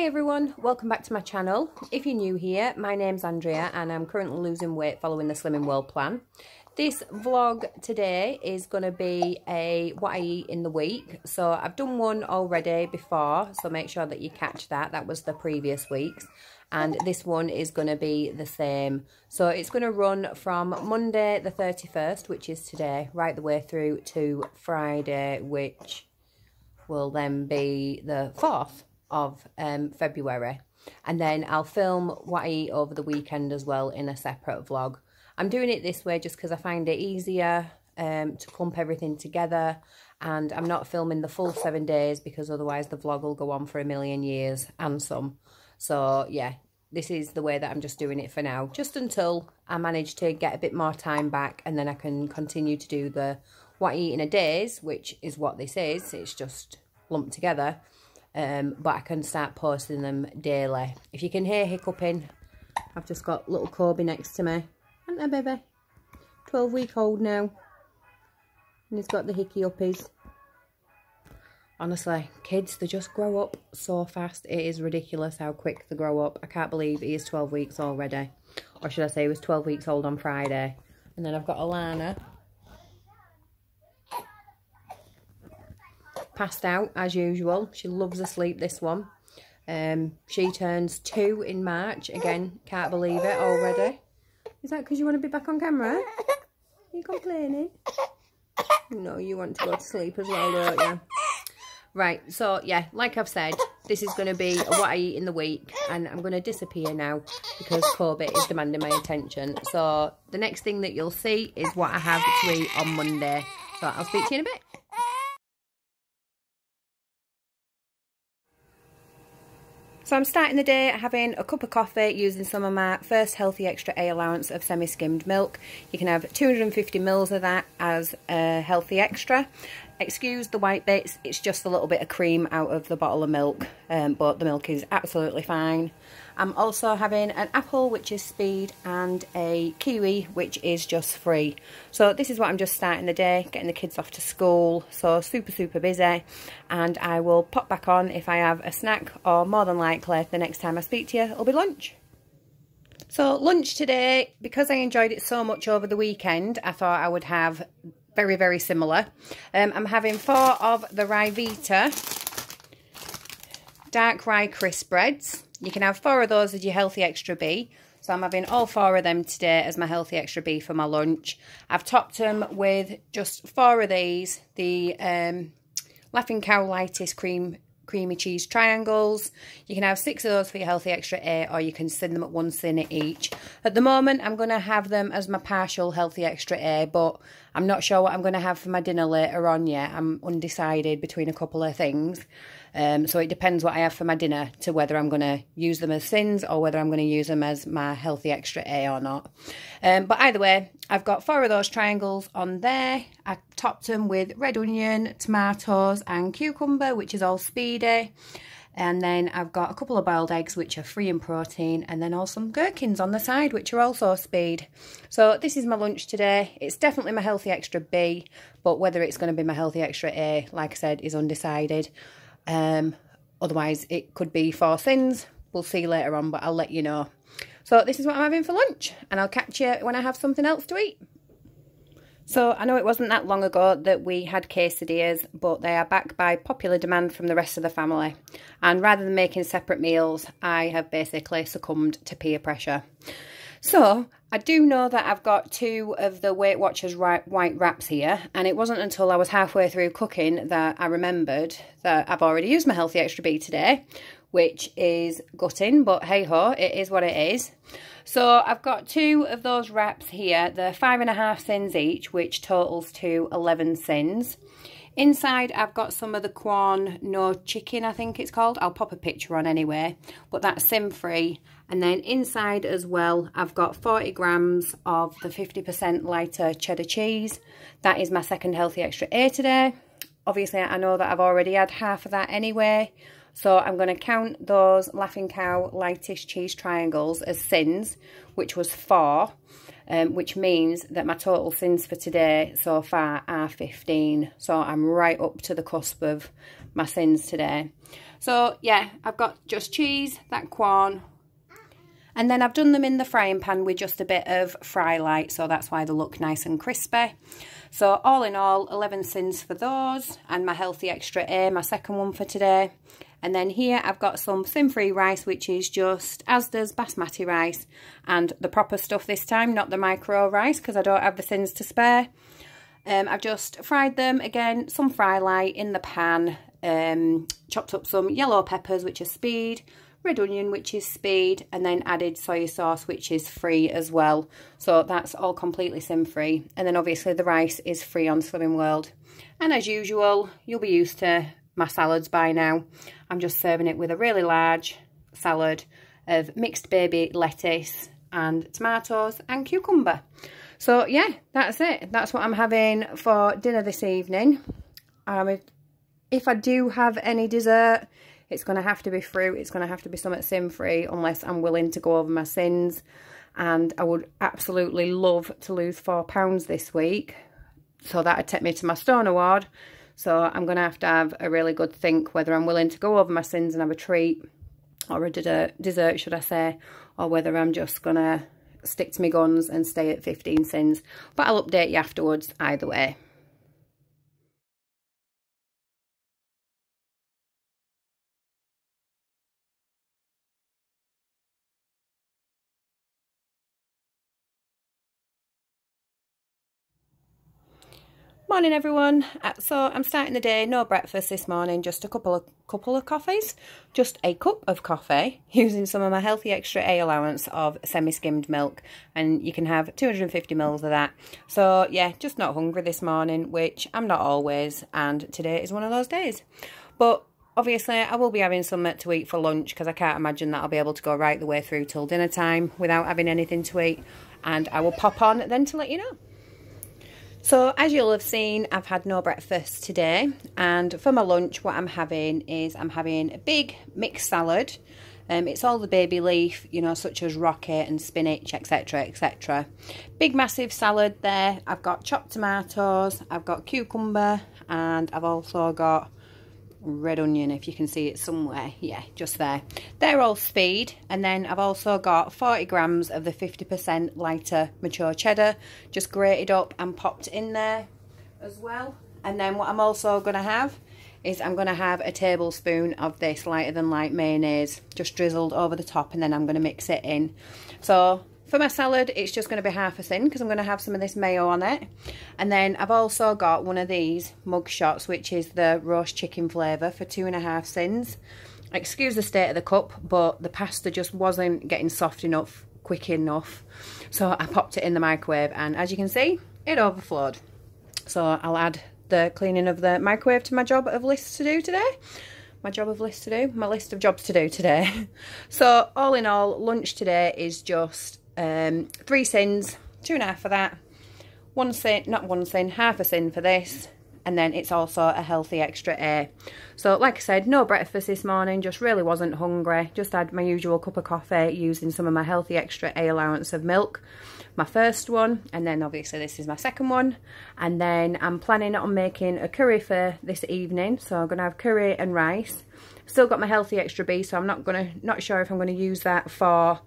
Hi everyone, welcome back to my channel. If you're new here, my name's Andrea and I'm currently losing weight following the Slimming World plan. This vlog today is going to be a what I eat in the week. So I've done one already before, so make sure that you catch that. That was the previous week's. And this one is going to be the same. So it's going to run from Monday the 31st, which is today, right the way through to Friday, which will then be the 4th of um, February. And then I'll film what I eat over the weekend as well in a separate vlog. I'm doing it this way just because I find it easier um, to clump everything together. And I'm not filming the full seven days because otherwise the vlog will go on for a million years and some. So yeah, this is the way that I'm just doing it for now. Just until I manage to get a bit more time back and then I can continue to do the what I eat in a days, which is what this is. It's just lumped together um, but I can start posting them daily. If you can hear hiccuping, I've just got little Kobe next to me. Isn't there, baby? 12 week old now. And he's got the hickey uppies. Honestly, kids, they just grow up so fast. It is ridiculous how quick they grow up. I can't believe he is 12 weeks already. Or should I say he was 12 weeks old on Friday. And then I've got Alana, passed out as usual. She loves a sleep, this one. Um, she turns two in March. Again, can't believe it already. Is that because you want to be back on camera? Are you complaining? No, you want to go to sleep as well, don't you? Right, so yeah, like I've said, this is going to be what I eat in the week. And I'm going to disappear now because Corbett is demanding my attention. So the next thing that you'll see is what I have to eat on Monday. So I'll speak to you in a bit. So I'm starting the day having a cup of coffee using some of my first healthy extra A allowance of semi-skimmed milk. You can have 250 mils of that as a healthy extra. Excuse the white bits, it's just a little bit of cream out of the bottle of milk, um, but the milk is absolutely fine. I'm also having an apple, which is speed, and a kiwi, which is just free. So this is what I'm just starting the day, getting the kids off to school. So super, super busy. And I will pop back on if I have a snack, or more than likely, the next time I speak to you, it'll be lunch. So lunch today, because I enjoyed it so much over the weekend, I thought I would have very, very similar. Um, I'm having four of the Ryvita dark rye crisp breads. You can have four of those as your healthy extra B. So I'm having all four of them today as my healthy extra B for my lunch. I've topped them with just four of these. The um, Laughing Cow Lightest Cream creamy cheese triangles. You can have six of those for your healthy extra A or you can send them at one sin each. At the moment, I'm going to have them as my partial healthy extra A, but I'm not sure what I'm going to have for my dinner later on yet. I'm undecided between a couple of things. Um, so it depends what I have for my dinner to whether I'm going to use them as sins or whether I'm going to use them as my healthy extra A or not. Um, but either way, I've got four of those triangles on there. I topped them with red onion, tomatoes and cucumber, which is all speedy. And then I've got a couple of boiled eggs, which are free in protein, and then also some gherkins on the side, which are also speed. So this is my lunch today. It's definitely my healthy extra B, but whether it's going to be my healthy extra A, like I said, is undecided. Um, otherwise, it could be four thins. We'll see later on, but I'll let you know. So this is what I'm having for lunch, and I'll catch you when I have something else to eat. So I know it wasn't that long ago that we had quesadillas, but they are back by popular demand from the rest of the family. And rather than making separate meals, I have basically succumbed to peer pressure. So I do know that I've got two of the Weight Watchers white wraps here, and it wasn't until I was halfway through cooking that I remembered that I've already used my Healthy Extra B today, which is gutting, but hey ho, it is what it is. So I've got two of those wraps here, the five and a half sins each, which totals to 11 sins. Inside, I've got some of the Quorn No Chicken, I think it's called. I'll pop a picture on anyway, but that's sin-free. And then inside as well, I've got 40 grams of the 50% lighter cheddar cheese. That is my second Healthy Extra A today. Obviously, I know that I've already had half of that anyway. So I'm going to count those Laughing Cow lightish cheese triangles as sins, which was four. um, which means that my total sins for today so far are 15. So I'm right up to the cusp of my sins today. So yeah, I've got just cheese, that Quorn, and then I've done them in the frying pan with just a bit of fry light, so that's why they look nice and crispy. So all in all, 11 sins for those, and my Healthy Extra A, my second one for today. And then here I've got some sin-free rice, which is just Asda's basmati rice, and the proper stuff this time, not the micro rice, because I don't have the sins to spare. Um, I've just fried them, again, some fry light in the pan, um, chopped up some yellow peppers, which are speed, red onion, which is speed, and then added soy sauce, which is free as well. So that's all completely sin-free. And then obviously the rice is free on Slimming World. And as usual, you'll be used to my salads by now. I'm just serving it with a really large salad of mixed baby lettuce and tomatoes and cucumber. So yeah, that's it. That's what I'm having for dinner this evening. Um, if I do have any dessert, it's going to have to be fruit. It's going to have to be something sin-free unless I'm willing to go over my sins. And I would absolutely love to lose four pounds this week. So that'd take me to my stone award. So I'm going to have to have a really good think whether I'm willing to go over my sins and have a treat or a dessert, should I say, or whether I'm just going to stick to my guns and stay at 15 sins. But I'll update you afterwards either way. Morning everyone. Uh, so I'm starting the day, no breakfast this morning, just a couple of couple of coffees, just a cup of coffee using some of my healthy extra A allowance of semi-skimmed milk and you can have 250 mils of that. So yeah, just not hungry this morning, which I'm not always and today is one of those days. But obviously I will be having something to eat for lunch because I can't imagine that I'll be able to go right the way through till dinner time without having anything to eat and I will pop on then to let you know. So as you'll have seen, I've had no breakfast today. And for my lunch, what I'm having is I'm having a big mixed salad. Um, it's all the baby leaf, you know, such as rocket and spinach, etc, etc. Big massive salad there. I've got chopped tomatoes, I've got cucumber, and I've also got red onion if you can see it somewhere. Yeah just there. They're all speed. And then I've also got 40 grams of the 50% lighter mature cheddar just grated up and popped in there as well. And then what I'm also going to have is I'm going to have a tablespoon of this lighter than light mayonnaise just drizzled over the top and then I'm going to mix it in. So for my salad, it's just going to be half a thin because I'm going to have some of this mayo on it. And then I've also got one of these mug shots, which is the roast chicken flavour for two and a half sins. Excuse the state of the cup, but the pasta just wasn't getting soft enough, quick enough. So I popped it in the microwave and as you can see, it overflowed. So I'll add the cleaning of the microwave to my job of lists to do today my job of list to do, my list of jobs to do today. so all in all, lunch today is just um, three sins, two and a half for that. One sin, not one sin, half a sin for this. And then it's also a healthy extra A. So like I said, no breakfast this morning, just really wasn't hungry. Just had my usual cup of coffee using some of my healthy extra A allowance of milk. My first one, and then obviously this is my second one. And then I'm planning on making a curry for this evening. So I'm going to have curry and rice. Still got my healthy extra B, so I'm not going to, not sure if I'm going to use that for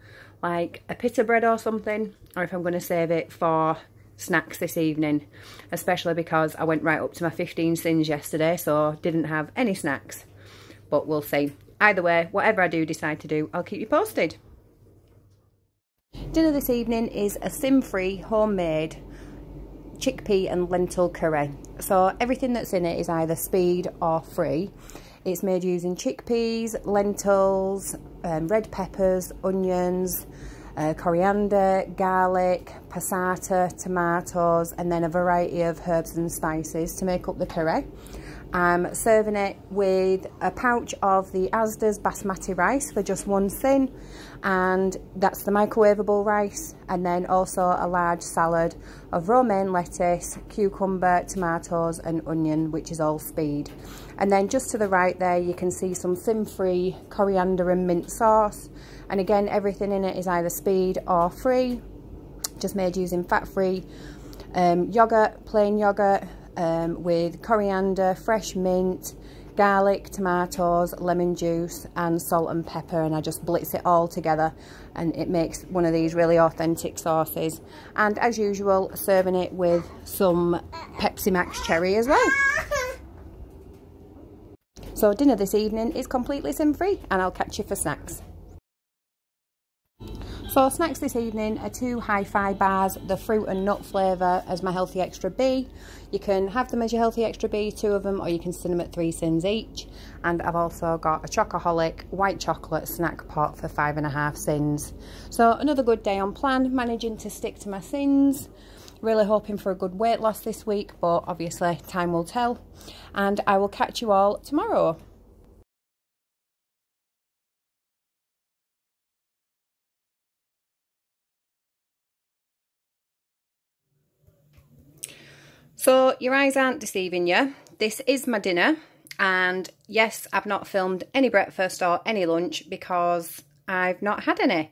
like a pita bread or something or if I'm going to save it for snacks this evening. Especially because I went right up to my 15 sins yesterday so didn't have any snacks. But we'll see. Either way whatever I do decide to do I'll keep you posted. Dinner this evening is a sin-free homemade chickpea and lentil curry. So everything that's in it is either speed or free. It's made using chickpeas, lentils, um, red peppers, onions, uh, coriander, garlic, passata, tomatoes, and then a variety of herbs and spices to make up the curry. I'm serving it with a pouch of the Asda's basmati rice for just one sin and that's the microwavable rice and then also a large salad of romaine lettuce, cucumber, tomatoes and onion which is all speed. And then just to the right there you can see some sin-free coriander and mint sauce and again everything in it is either speed or free just made using fat-free um, yogurt, plain yogurt, um, with coriander, fresh mint, garlic, tomatoes, lemon juice and salt and pepper and I just blitz it all together and it makes one of these really authentic sauces and as usual serving it with some Pepsi Max cherry as well. So dinner this evening is completely sin free and I'll catch you for snacks. So snacks this evening are two hi-fi bars, the fruit and nut flavour as my Healthy Extra B. You can have them as your Healthy Extra B, two of them, or you can send them at three sins each. And I've also got a Chocoholic white chocolate snack pot for five and a half sins. So another good day on plan, managing to stick to my sins. Really hoping for a good weight loss this week, but obviously time will tell. And I will catch you all tomorrow. So your eyes aren't deceiving you. This is my dinner. And yes, I've not filmed any breakfast or any lunch because I've not had any.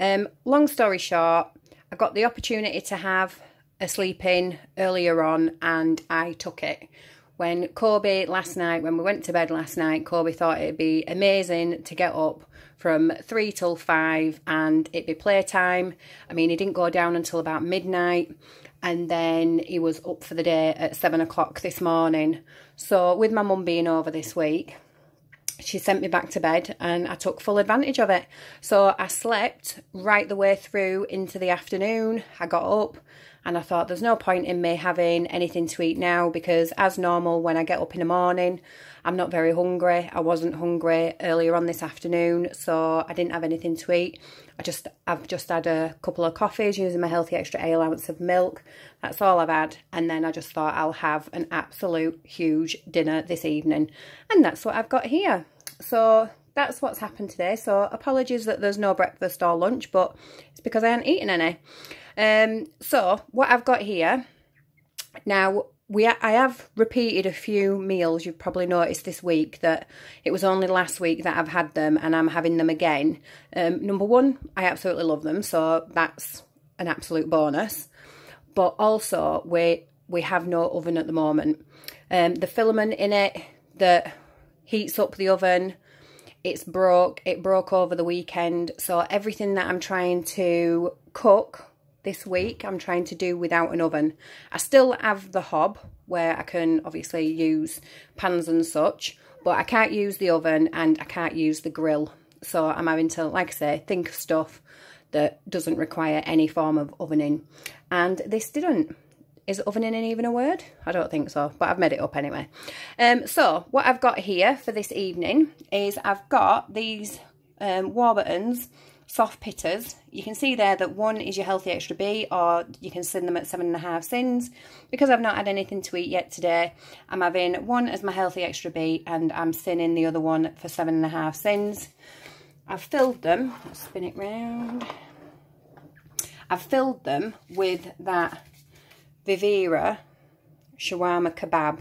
Um, long story short, I got the opportunity to have a sleep in earlier on and I took it. When Kobe last night, when we went to bed last night, Kobe thought it'd be amazing to get up from three till five and it'd be playtime. I mean, he didn't go down until about midnight and then he was up for the day at seven o'clock this morning. So with my mum being over this week, she sent me back to bed and I took full advantage of it. So I slept right the way through into the afternoon. I got up and I thought there's no point in me having anything to eat now because as normal when I get up in the morning I'm not very hungry. I wasn't hungry earlier on this afternoon, so I didn't have anything to eat. I just, I've just had a couple of coffees using my healthy extra A ounce of milk. That's all I've had. And then I just thought I'll have an absolute huge dinner this evening. And that's what I've got here. So that's what's happened today. So apologies that there's no breakfast or lunch, but it's because I haven't eaten any. Um, so what I've got here, now we I have repeated a few meals you've probably noticed this week that it was only last week that I've had them and I'm having them again. Um, number one, I absolutely love them, so that's an absolute bonus. But also, we we have no oven at the moment. Um, the filament in it that heats up the oven, it's broke. It broke over the weekend, so everything that I'm trying to cook this week I'm trying to do without an oven. I still have the hob where I can obviously use pans and such, but I can't use the oven and I can't use the grill. So I'm having to, like I say, think of stuff that doesn't require any form of ovening. And this didn't. Is ovening even a word? I don't think so, but I've made it up anyway. Um, so what I've got here for this evening is I've got these um, Warburtons soft pittas. You can see there that one is your Healthy Extra B or you can send them at seven and a half sins. Because I've not had anything to eat yet today, I'm having one as my Healthy Extra B and I'm sinning the other one for seven and a half sins. I've filled them, Let's spin it round. I've filled them with that Vivera shawarma kebab.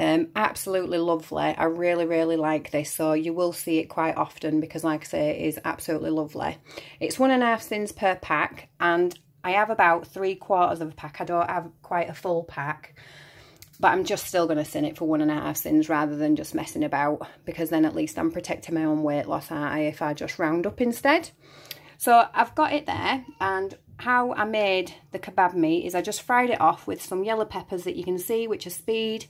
Um, absolutely lovely. I really, really like this. So you will see it quite often because like I say, it is absolutely lovely. It's one and a half sins per pack and I have about three quarters of a pack. I don't have quite a full pack. But I'm just still going to sin it for one and a half sins rather than just messing about. Because then at least I'm protecting my own weight loss, aren't I, if I just round up instead. So I've got it there and how I made the kebab meat is I just fried it off with some yellow peppers that you can see, which are speed,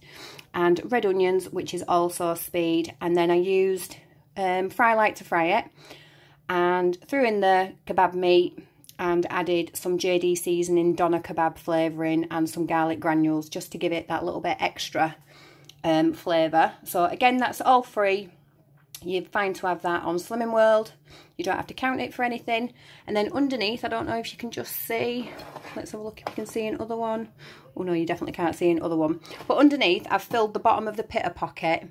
and red onions, which is also speed. And then I used um, fry light to fry it and threw in the kebab meat and added some JD seasoning, doner kebab flavouring and some garlic granules just to give it that little bit extra um, flavour. So again, that's all free you're fine to have that on Slimming World. You don't have to count it for anything. And then underneath, I don't know if you can just see. Let's have a look if you can see another one. Oh no, you definitely can't see another one. But underneath, I've filled the bottom of the pitta pocket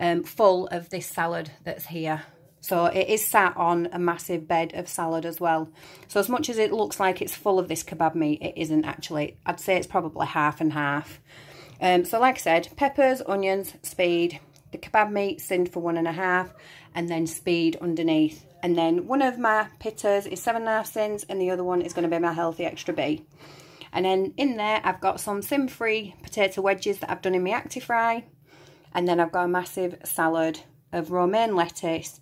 um, full of this salad that's here. So it is sat on a massive bed of salad as well. So as much as it looks like it's full of this kebab meat, it isn't actually. I'd say it's probably half and half. Um, so like I said, peppers, onions, speed, the kebab meat sinned for one and a half and then speed underneath And then one of my pittas is seven and a half sins and the other one is going to be my healthy extra B. And then in there, I've got some sin-free potato wedges that I've done in my Actifry. And then I've got a massive salad of romaine lettuce,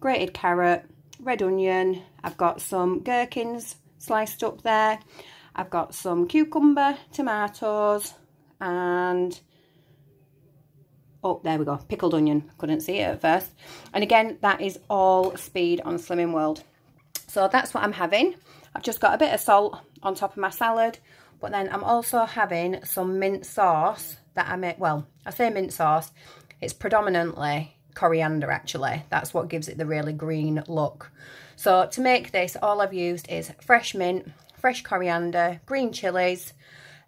grated carrot, red onion. I've got some gherkins sliced up there. I've got some cucumber, tomatoes, and oh there we go. Pickled onion. Couldn't see it at first. And again that is all speed on slimming world. So that's what i'm having. I've just got a bit of salt on top of my salad but then i'm also having some mint sauce that i make. Well i say mint sauce. It's predominantly coriander actually. That's what gives it the really green look. So to make this all i've used is fresh mint fresh coriander green chilies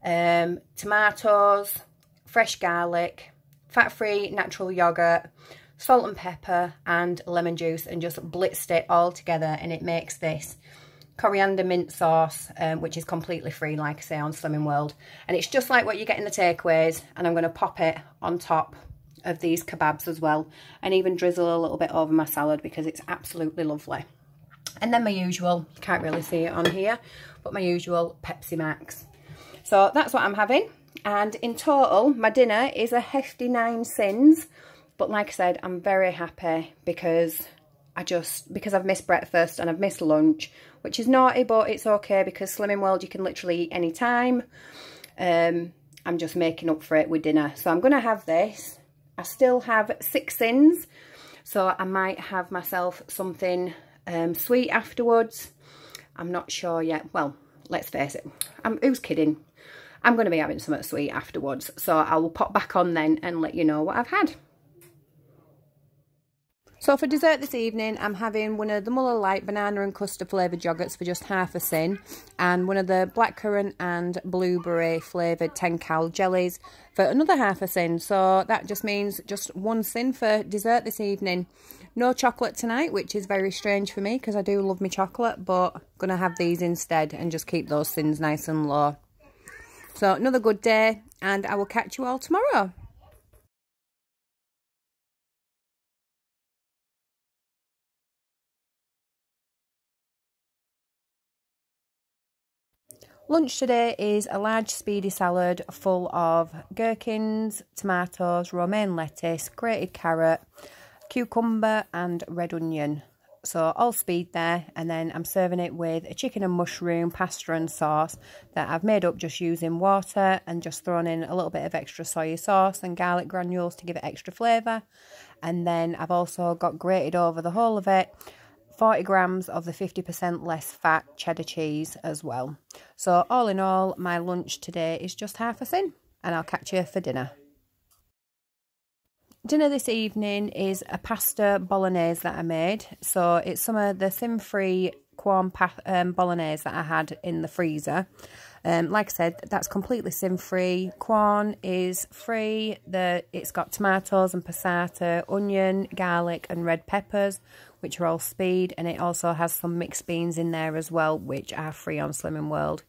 um, tomatoes fresh garlic fat-free natural yogurt, salt and pepper and lemon juice and just blitzed it all together and it makes this coriander mint sauce um, which is completely free like I say on Slimming World. And it's just like what you get in the takeaways and I'm going to pop it on top of these kebabs as well and even drizzle a little bit over my salad because it's absolutely lovely. And then my usual you can't really see it on here but my usual Pepsi Max. So that's what I'm having and in total my dinner is a hefty nine sins. But like I said I'm very happy because I just because I've missed breakfast and I've missed lunch which is naughty but it's okay because Slimming World you can literally eat any time. Um, I'm just making up for it with dinner. So I'm gonna have this. I still have six sins. So I might have myself something um, sweet afterwards. I'm not sure yet. Well let's face it. I'm who's kidding I'm going to be having something sweet afterwards. So I will pop back on then and let you know what I've had. So for dessert this evening, I'm having one of the Muller Light banana and custard flavoured yogurts for just half a sin and one of the blackcurrant and blueberry flavoured 10 cal jellies for another half a sin. So that just means just one sin for dessert this evening. No chocolate tonight, which is very strange for me because I do love my chocolate, but going to have these instead and just keep those sins nice and low. So another good day and I will catch you all tomorrow. Lunch today is a large speedy salad full of gherkins, tomatoes, romaine lettuce, grated carrot, cucumber and red onion. So all speed there. And then I'm serving it with a chicken and mushroom pasta and sauce that I've made up just using water and just thrown in a little bit of extra soy sauce and garlic granules to give it extra flavour. And then I've also got grated over the whole of it 40 grams of the 50% less fat cheddar cheese as well. So all in all, my lunch today is just half a sin and I'll catch you for dinner. Dinner this evening is a pasta bolognese that I made. So it's some of the sin-free Quorn um, bolognese that I had in the freezer. Um, like I said, that's completely sin-free. Quorn is free. The It's got tomatoes and passata, onion, garlic and red peppers, which are all speed. And it also has some mixed beans in there as well, which are free on Slimming World.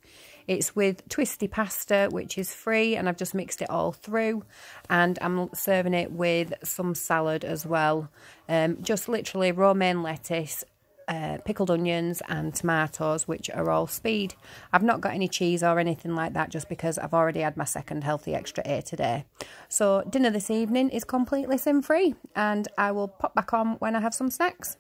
It's with twisty pasta, which is free, and I've just mixed it all through. And I'm serving it with some salad as well. Um, just literally romaine lettuce, uh, pickled onions and tomatoes, which are all speed. I've not got any cheese or anything like that just because I've already had my second healthy extra A today. So dinner this evening is completely sin free and I will pop back on when I have some snacks.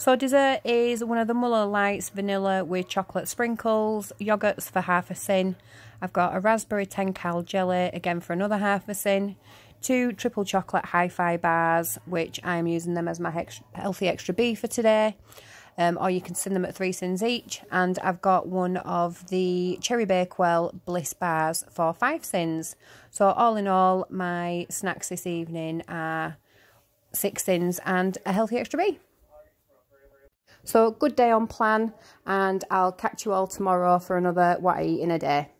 So dessert is one of the Muller Lights vanilla with chocolate sprinkles, yogurts for half a sin. I've got a raspberry 10 cal jelly, again for another half a sin. Two triple chocolate hi-fi bars, which I'm using them as my healthy extra B for today. Um, or you can send them at three sins each. And I've got one of the Cherry Bakewell Bliss bars for five sins. So all in all, my snacks this evening are six sins and a healthy extra B. So good day on plan and I'll catch you all tomorrow for another what I eat in a day.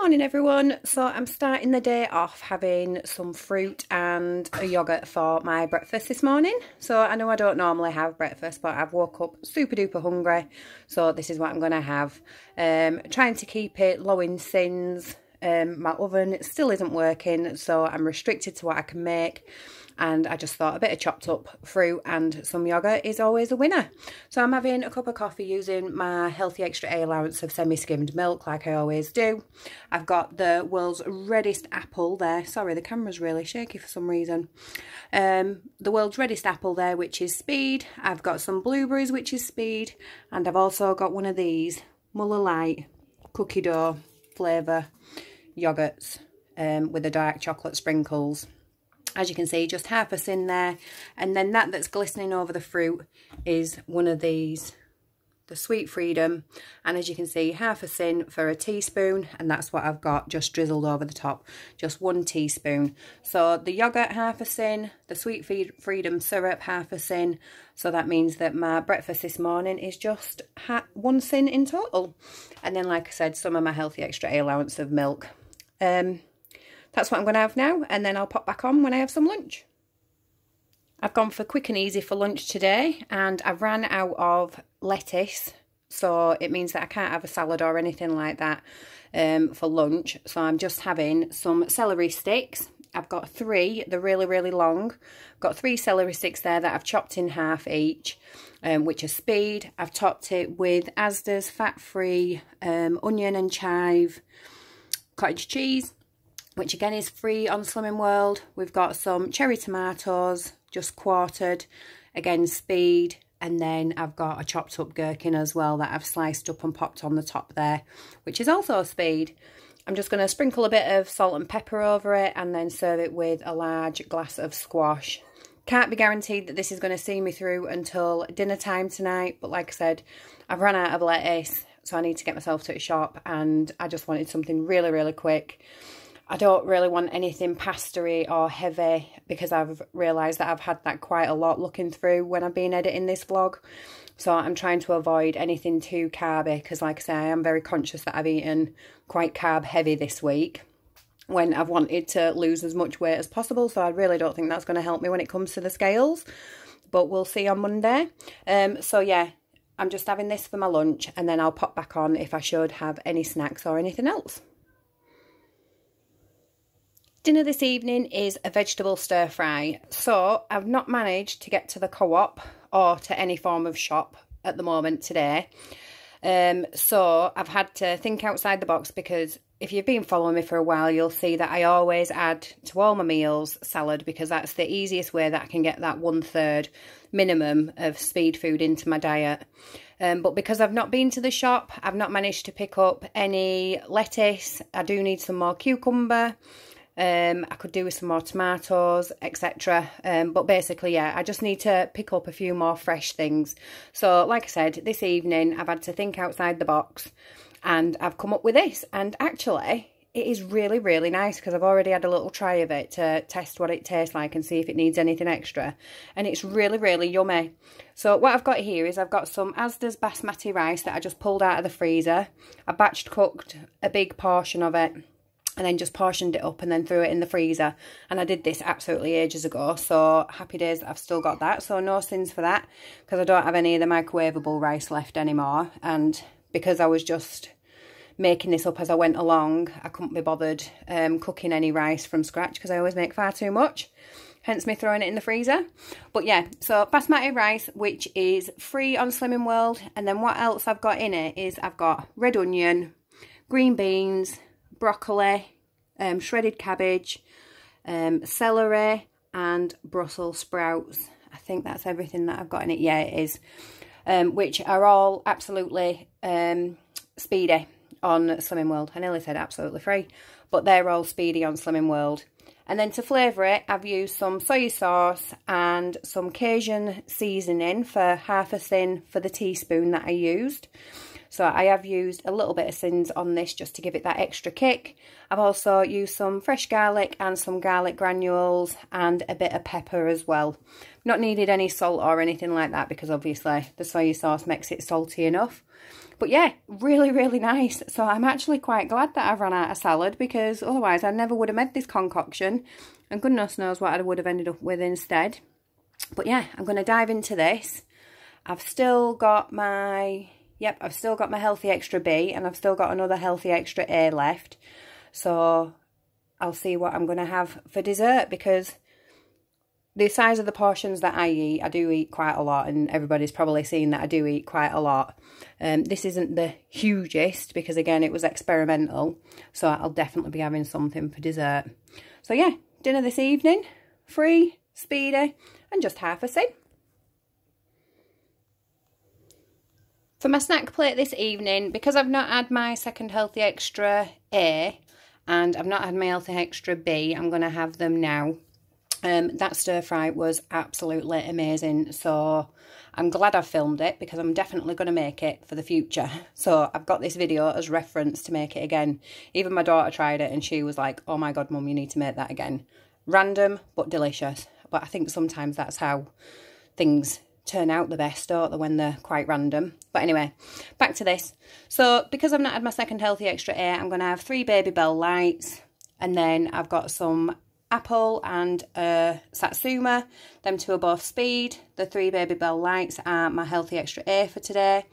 Morning everyone. So I'm starting the day off having some fruit and a yoghurt for my breakfast this morning. So I know I don't normally have breakfast but I've woke up super duper hungry so this is what I'm going to have. Um, trying to keep it low in sins. Um, my oven still isn't working so I'm restricted to what I can make and I just thought a bit of chopped up fruit and some yoghurt is always a winner. So I'm having a cup of coffee using my Healthy Extra A allowance of semi-skimmed milk like I always do. I've got the world's reddest apple there. Sorry, the camera's really shaky for some reason. Um, the world's reddest apple there, which is Speed. I've got some blueberries, which is Speed. And I've also got one of these, Muller Light cookie dough flavour yogurts um, with the dark chocolate sprinkles as you can see just half a sin there. And then that that's glistening over the fruit is one of these the sweet freedom. And as you can see half a sin for a teaspoon and that's what I've got just drizzled over the top just one teaspoon. So the yogurt half a sin the sweet freedom syrup half a sin so that means that my breakfast this morning is just one sin in total. And then like I said some of my healthy extra allowance of milk. Um that's what I'm going to have now and then I'll pop back on when I have some lunch. I've gone for quick and easy for lunch today and I've ran out of lettuce so it means that I can't have a salad or anything like that um, for lunch. So I'm just having some celery sticks. I've got three they're really really long. Got three celery sticks there that I've chopped in half each um, which are speed. I've topped it with Asda's fat-free um, onion and chive cottage cheese which again is free on Slimming World. We've got some cherry tomatoes, just quartered, again speed, and then I've got a chopped up gherkin as well that I've sliced up and popped on the top there, which is also speed. I'm just going to sprinkle a bit of salt and pepper over it and then serve it with a large glass of squash. Can't be guaranteed that this is going to see me through until dinner time tonight, but like I said, I've run out of lettuce, so I need to get myself to a shop and I just wanted something really, really quick. I don't really want anything pastery or heavy because I've realised that I've had that quite a lot looking through when I've been editing this vlog. So I'm trying to avoid anything too carby because like I say, I am very conscious that I've eaten quite carb heavy this week when I've wanted to lose as much weight as possible. So I really don't think that's going to help me when it comes to the scales. But we'll see on Monday. Um, so yeah, I'm just having this for my lunch and then I'll pop back on if I should have any snacks or anything else. Dinner this evening is a vegetable stir fry. So I've not managed to get to the co-op or to any form of shop at the moment today. Um, so I've had to think outside the box because if you've been following me for a while, you'll see that I always add to all my meals salad because that's the easiest way that I can get that one third minimum of speed food into my diet. Um, but because I've not been to the shop, I've not managed to pick up any lettuce. I do need some more cucumber. Um, I could do with some more tomatoes, etc. Um, but basically, yeah, I just need to pick up a few more fresh things. So, like I said, this evening I've had to think outside the box and I've come up with this. And actually, it is really, really nice because I've already had a little try of it to test what it tastes like and see if it needs anything extra. And it's really, really yummy. So what I've got here is I've got some Asda's basmati rice that I just pulled out of the freezer. I batched cooked a big portion of it and then just portioned it up and then threw it in the freezer. And I did this absolutely ages ago, so happy days that I've still got that. So no sins for that, because I don't have any of the microwavable rice left anymore. And because I was just making this up as I went along, I couldn't be bothered um, cooking any rice from scratch, because I always make far too much. Hence me throwing it in the freezer. But yeah, so basmati rice, which is free on Slimming World. And then what else I've got in it is I've got red onion, green beans, broccoli, um, shredded cabbage, um, celery and Brussels sprouts. I think that's everything that I've got in it. Yeah, it is. Um, which are all absolutely um, speedy on Slimming World. I nearly said absolutely free, but they're all speedy on Slimming World. And then to flavour it, I've used some soy sauce and some Cajun seasoning for half a tin for the teaspoon that I used. So I have used a little bit of sins on this just to give it that extra kick. I've also used some fresh garlic and some garlic granules and a bit of pepper as well. Not needed any salt or anything like that because obviously the soy sauce makes it salty enough. But yeah, really, really nice. So I'm actually quite glad that I've run out of salad because otherwise I never would have made this concoction. And goodness knows what I would have ended up with instead. But yeah, I'm going to dive into this. I've still got my, yep, I've still got my Healthy Extra B and I've still got another Healthy Extra A left. So I'll see what I'm going to have for dessert because the size of the portions that I eat, I do eat quite a lot and everybody's probably seen that I do eat quite a lot. Um, this isn't the hugest because again it was experimental so I'll definitely be having something for dessert. So yeah, dinner this evening, free, speedy and just half a sip. For my snack plate this evening, because I've not had my second Healthy Extra A and I've not had my Healthy Extra B, I'm going to have them now. Um, that stir fry was absolutely amazing, so I'm glad I filmed it because I'm definitely going to make it for the future. So I've got this video as reference to make it again. Even my daughter tried it and she was like, oh my god mum, you need to make that again. Random, but delicious. But I think sometimes that's how things turn out the best, don't they, when they're quite random. But anyway, back to this. So because I've not had my second Healthy Extra A, I'm going to have three Babybel Lights. And then I've got some apple and a Satsuma. Them two are both speed. The three Babybel Lights are my Healthy Extra A for today.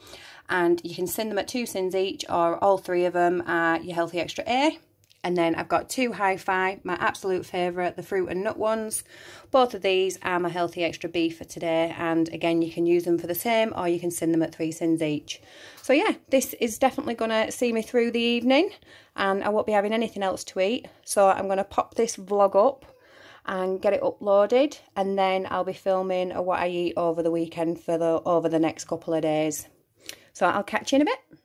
And you can send them at two sins each or all three of them are your Healthy Extra A. And then I've got two Hi-Fi, my absolute favourite, the fruit and nut ones. Both of these are my Healthy Extra B for today. And again, you can use them for the same or you can send them at three sins each. So yeah, this is definitely going to see me through the evening. And I won't be having anything else to eat. So I'm going to pop this vlog up and get it uploaded. And then I'll be filming what I eat over the weekend for the over the next couple of days. So I'll catch you in a bit.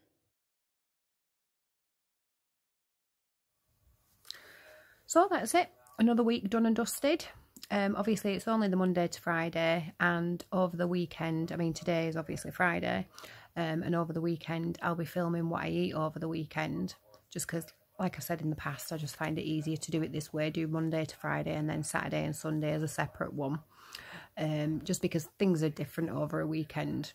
So that's it. Another week done and dusted. Um, obviously, it's only the Monday to Friday, and over the weekend, I mean, today is obviously Friday, um, and over the weekend, I'll be filming what I eat over the weekend, just because, like I said in the past, I just find it easier to do it this way, do Monday to Friday, and then Saturday and Sunday as a separate one, um, just because things are different over a weekend.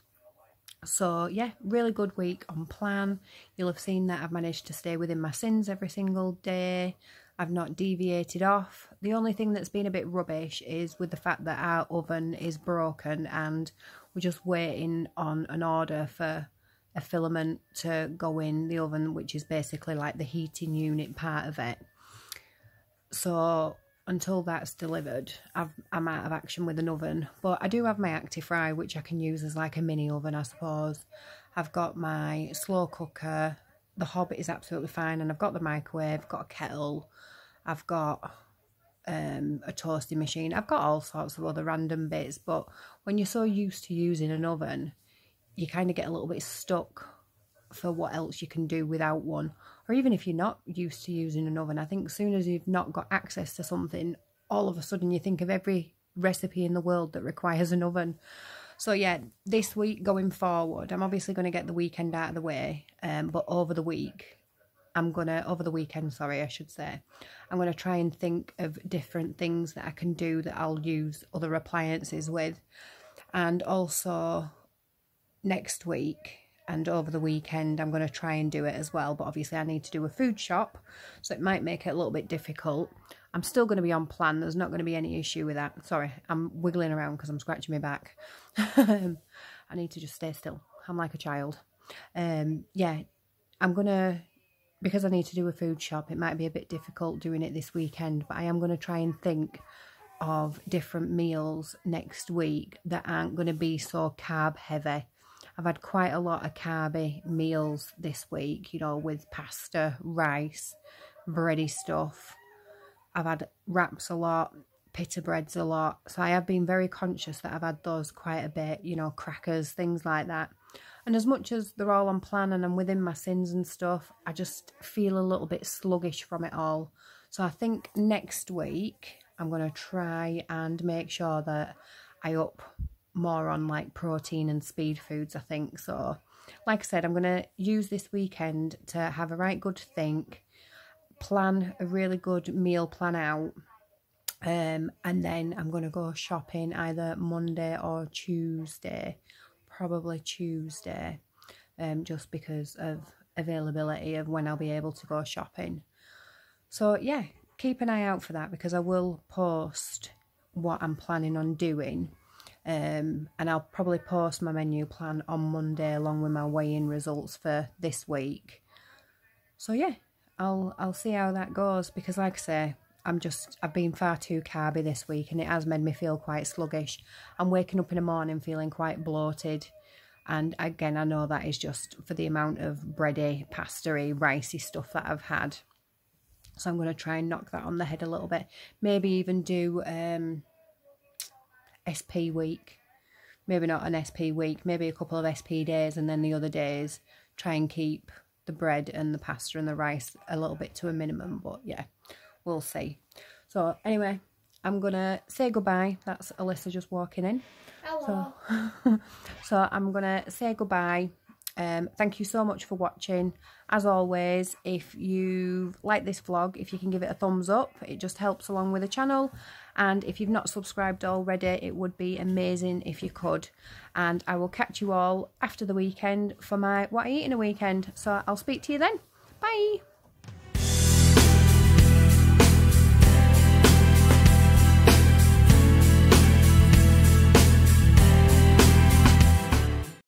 So, yeah, really good week on plan. You'll have seen that I've managed to stay within my sins every single day. I've not deviated off. The only thing that's been a bit rubbish is with the fact that our oven is broken and we're just waiting on an order for a filament to go in the oven, which is basically like the heating unit part of it. So until that's delivered, i am out of action with an oven. But I do have my Actifry, which I can use as like a mini oven, I suppose. I've got my slow cooker. The hob is absolutely fine. And I've got the microwave, got a kettle, I've got um, a toasting machine. I've got all sorts of other random bits, but when you're so used to using an oven, you kind of get a little bit stuck for what else you can do without one. Or even if you're not used to using an oven, I think as soon as you've not got access to something, all of a sudden you think of every recipe in the world that requires an oven. So yeah, this week going forward, I'm obviously going to get the weekend out of the way, um, but over the week, I'm to, over the weekend, sorry, I should say, I'm going to try and think of different things that I can do that I'll use other appliances with. And also next week and over the weekend, I'm going to try and do it as well. But obviously I need to do a food shop, so it might make it a little bit difficult. I'm still going to be on plan. There's not going to be any issue with that. Sorry, I'm wiggling around because I'm scratching my back. I need to just stay still. I'm like a child. Um, yeah, I'm going to because I need to do a food shop, it might be a bit difficult doing it this weekend, but I am going to try and think of different meals next week that aren't going to be so carb heavy. I've had quite a lot of carby meals this week, you know, with pasta, rice, bready stuff. I've had wraps a lot, pita breads a lot. So I have been very conscious that I've had those quite a bit, you know, crackers, things like that. And as much as they're all on plan and I'm within my sins and stuff, I just feel a little bit sluggish from it all. So I think next week I'm going to try and make sure that I up more on like protein and speed foods, I think. So like I said, I'm going to use this weekend to have a right good think, plan a really good meal plan out, Um, and then I'm going to go shopping either Monday or Tuesday, probably Tuesday, um, just because of availability of when I'll be able to go shopping. So, yeah, keep an eye out for that because I will post what I'm planning on doing. Um, and I'll probably post my menu plan on Monday along with my weigh-in results for this week. So yeah, I'll I'll see how that goes because like I say, I'm just I've been far too carby this week and it has made me feel quite sluggish. I'm waking up in the morning feeling quite bloated. And again, I know that is just for the amount of bready, pastery, ricey stuff that I've had. So I'm going to try and knock that on the head a little bit. Maybe even do um, SP week. Maybe not an SP week, maybe a couple of SP days and then the other days try and keep the bread and the pasta and the rice a little bit to a minimum. But yeah, we'll see. So anyway, I'm going to say goodbye. That's Alyssa just walking in. Hello. So, so I'm going to say goodbye. Um, thank you so much for watching. As always, if you like this vlog, if you can give it a thumbs up, it just helps along with the channel. And if you've not subscribed already, it would be amazing if you could. And I will catch you all after the weekend for my What I Eat in a Weekend. So I'll speak to you then. Bye.